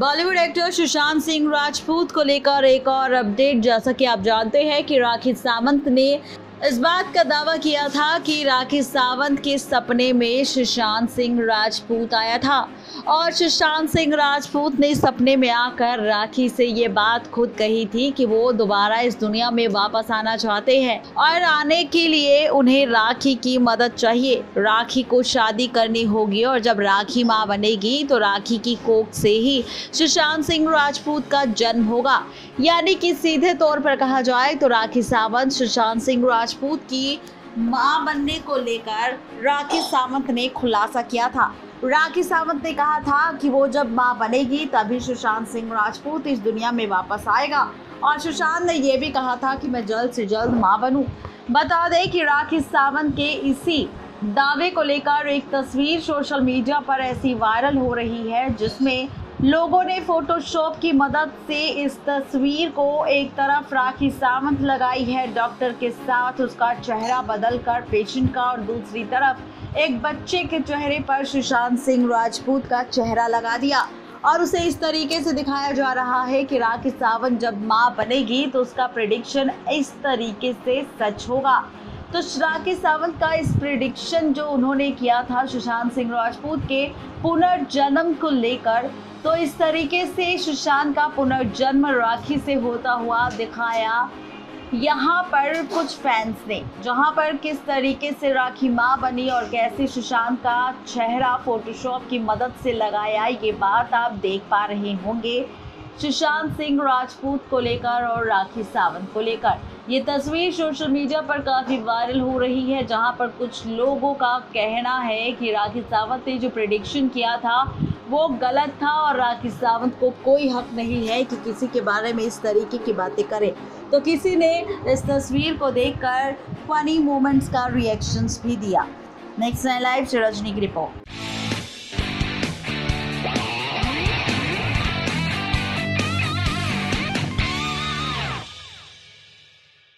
Bollywood actor Sushant Singh Rajput को लेकर एक और अपडेट। जैसा कि आप जानते हैं कि राखी सावंत ने इस बात का दावा किया था कि राखी सावंत के सपने में सुशांत सिंह राजपूत आया था। और सुशांत सिंह राजपूत ने सपने में आकर राखी से ये बात खुद कही थी कि वो दोबारा इस दुनिया में वापस आना चाहते हैं और आने के लिए उन्हें राखी की मदद चाहिए। राखी को शादी करनी होगी और जब राखी माँ बनेगी तो राखी की कोख से ही सुशांत सिंह राजपूत का जन्म होगा। यानी कि सीधे तौर पर कहा जाए तो राखी सावंत, सुशांत सिंह राजपूत की माँ बनने को लेकर राखी सावंत ने खुलासा किया था। राखी सावंत ने कहा था कि वो जब माँ बनेगी, तभी सुशांत सिंह राजपूत इस दुनिया में वापस आएगा। और सुशांत ने यह भी कहा था कि मैं जल्द से जल्द माँ बनूं। बता दें कि राखी सावंत के इसी दावे को लेकर एक तस्वीर सोशल मीडिया पर ऐसी वायरल हो रही है, जिसमें लोगों ने फोटोशॉप की मदद से इस तस्वीर को एक तरफ़ राखी सावंत लगाई है। डॉक्टर के साथ उसका चेहरा बदल कर पेशेंट का और दूसरी तरफ़ एक बच्चे के चेहरे पर सुशांत सिंह राजपूत का चेहरा लगा दिया और उसे इस तरीके से दिखाया जा रहा है कि राखी सावंत जब माँ बनेगी तो उसका प्रिडिक्शन इस तरीके से सच होगा। तो राखी सावंत का इस प्रिडिक्शन जो उन्होंने किया था सुशांत सिंह राजपूत के पुनर्जन्म को लेकर तो इस तरीके से सुशांत का पुनर्जन्म राखी से होता हुआ दिखाया। यहाँ पर कुछ फैंस ने, जहाँ पर किस तरीके से राखी माँ बनी और कैसे सुशांत का चेहरा फोटोशॉप की मदद से लगाया, ये बात आप देख पा रहे होंगे। सुशांत सिंह राजपूत को लेकर और राखी सावंत को लेकर। ये तस्वीर सोशल मीडिया पर काफ़ी वायरल हो रही है, जहाँ पर कुछ लोगों का कहना है कि राखी सावंत ने जो प्रडिक्शन किया था, वो गलत था और राखी सावंत को कोई हक नहीं है कि किसी के बारे में इस तरीके की बातें करे। तो किसी ने इस तस्वीर को देखकर फनी मोमेंट्स का रिएक्शंस भी दिया। नेक्स्ट लाइव से रजनी की रिपोर्ट